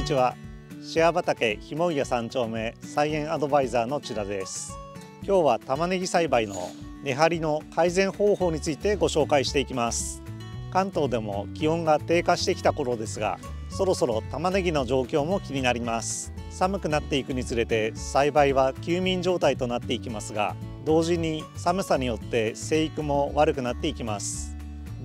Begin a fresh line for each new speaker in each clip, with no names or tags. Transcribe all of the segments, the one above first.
にちは。シェア畑ひもや三丁目菜園アドバイザーの千田です。今日は玉ねぎ栽培の根張りの改善方法についてご紹介していきます。関東でも気温が低下してきた頃ですがそろそろ玉ねぎの状況も気になります。寒くなっていくにつれて栽培は休眠状態となっていきますが同時に寒さによって生育も悪くなっていきます。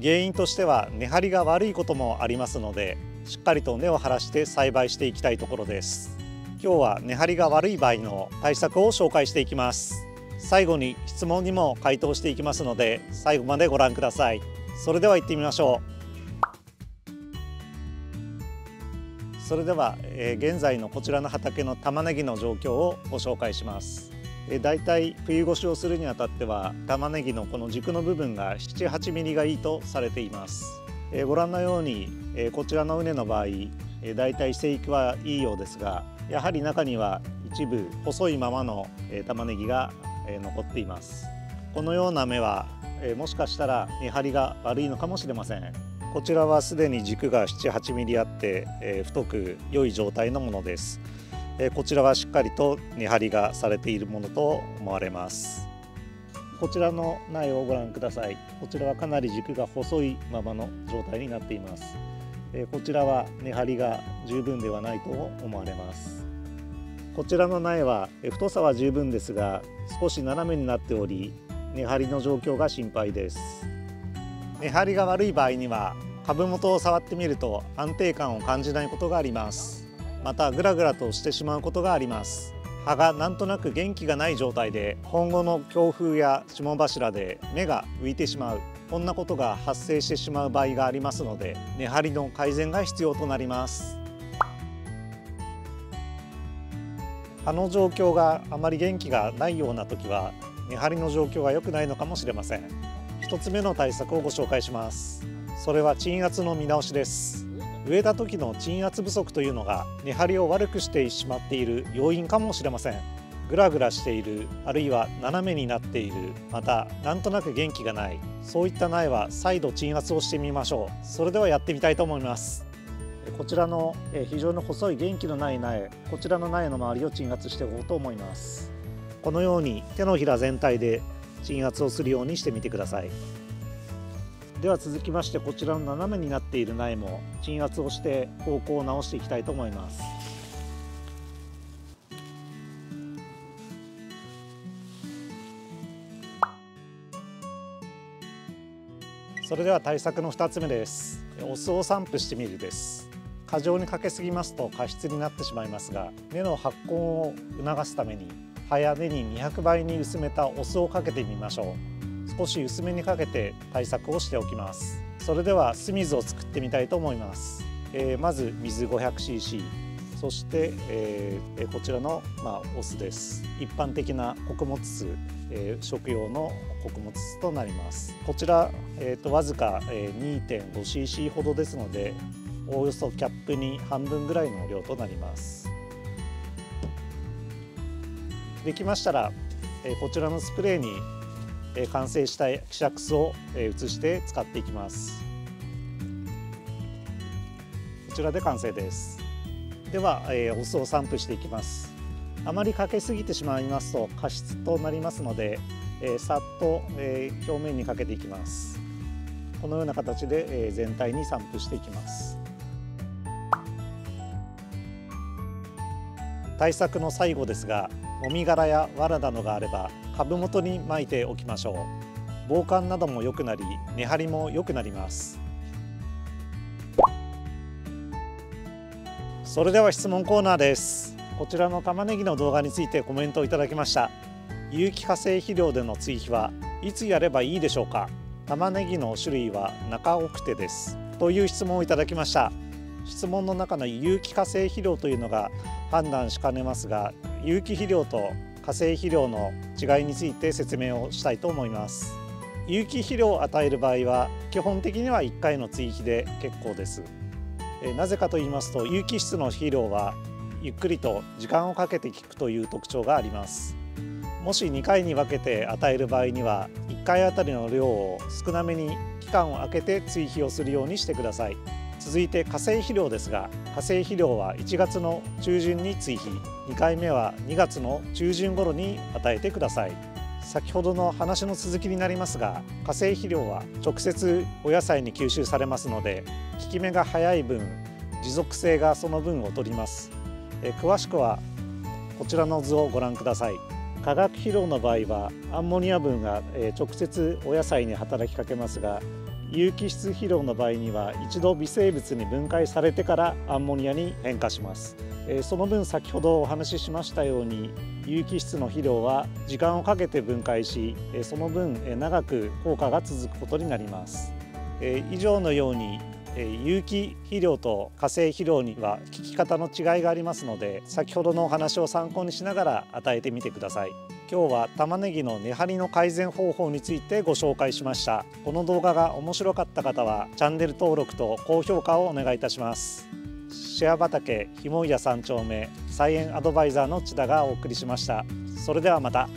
原因としては根張りが悪いこともありますのでしっかりと根を張らして栽培していきたいところです。今日は根張りが悪い場合の対策を紹介していきます。最後に質問にも回答していきますので最後までご覧ください。それでは行ってみましょう。それでは、えー、現在のこちらの畑の玉ねぎの状況をご紹介します。えだいたい冬越しをするにあたっては玉ねぎのこの軸の部分が78ミリがいいとされています。えご覧のように、えこちらの畝の場合、えだいたい生育はいいようですがやはり中には一部細いままの、え玉ねぎが、え残っています。このような芽は、えもしかしたら根張りが悪いのかもしれません。こちらはすでに軸が78ミリあって、え太く良い状態のものです。えこちらはしっかりと根張りがされているものと思われます。こちらの苗をご覧ください。こちらはかなり軸が細いままの状態になっています、えこちらは根張りが十分ではないと思われます。こちらの苗は太さは十分ですが少し斜めになっており根張りの状況が心配です。根張りが悪い場合には株元を触ってみると安定感を感じないことがあります。またグラグラとしてしまうことがあります。葉がなんとなく元気がない状態で今後の強風や霜柱で芽が浮いてしまう。こんなことが発生してしまう場合がありますので根張りの改善が必要となります。葉の状況があまり元気がないような時は根張りの状況が良くないのかもしれません。一つ目の対策をご紹介します。それは鎮圧の見直しです。植えた時の鎮圧不足というのが根張りを悪くしてしまっている要因かもしれません。グラグラしているあるいは斜めになっている。またなんとなく元気がない。そういった苗は再度鎮圧をしてみましょう。それではやってみたいと思います。こちらの非常に細い元気のない苗こちらの苗の周りを鎮圧していこうと思います。このように手のひら全体で鎮圧をするようにしてみてください。では続きましてこちらの斜めになっている苗も鎮圧をして方向を直していきたいと思います。それでは対策の2つ目です。お酢を散布してみるです。過剰にかけすぎますと過失になってしまいますが根の発根を促すために葉や根に200倍に薄めたお酢をかけてみましょう。少し薄めにかけて対策をしておきます。それでは酢水を作ってみたいと思います、えー、まず水 500cc そして、えー、こちらの、まあ、お酢です。一般的な穀物酢、えー、食用の穀物酢となります。こちら、えーと、わずか、えー、2.5cc ほどですのでおおよそキャップに半分ぐらいの量となります。できましたら、えー、こちらのスプレーに完成した希釈酢を移して使っていきます。こちらで完成です。では、えお酢を散布していきます。あまりかけすぎてしまいますと加湿となりますので、えさっと、え表面にかけていきます。このような形で、え全体に散布していきます。対策の最後ですがもみ殻や藁などがあれば株元に巻いておきましょう。防寒なども良くなり根張りも良くなります。それでは質問コーナーです。こちらの玉ねぎの動画についてコメントをいただきました。有機化成肥料での追肥はいつやればいいでしょうか？玉ねぎの種類は中奥手です。という質問をいただきました。質問の中の有機化成肥料というのが判断しかねますが有機肥料と化成肥料の違いについて説明をしたいと思います。有機肥料を与える場合は基本的には1回の追肥で結構です。なぜかと言いますと有機質の肥料はゆっくりと時間をかけて効くという特徴があります。もし2回に分けて与える場合には1回あたりの量を少なめに期間を空けて追肥をするようにしてください。続いて化成肥料ですが化成肥料は1月の中旬に追肥。2回目は2月の中旬頃に与えてください。先ほどの話の続きになりますが化成肥料は直接お野菜に吸収されますので効き目が早い分持続性がその分劣ります。え詳しくはこちらの図をご覧ください。化学肥料の場合はアンモニア分が直接お野菜に働きかけますが有機質肥料の場合には一度微生物に分解されてからアンモニアに変化します。その分先ほどお話ししましたように有機質の肥料は時間をかけて分解しその分長く効果が続くことになります。以上のように有機肥料と化成肥料には効き方の違いがありますので先ほどのお話を参考にしながら与えてみてください。今日は玉ねぎの根張りの改善方法についてご紹介しました。この動画が面白かった方はチャンネル登録と高評価をお願いいたします。シェア畑ひもいや3丁目菜園アドバイザーの千田がお送りしました。それではまた。